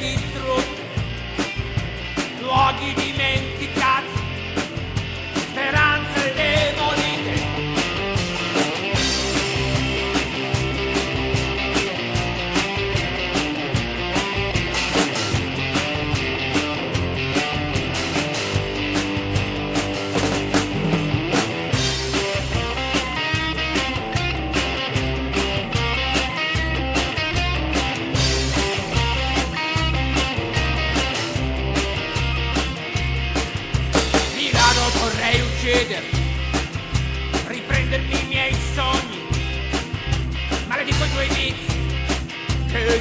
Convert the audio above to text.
keep ucciderti, riprendermi i miei sogni, maledico i tuoi vizi, che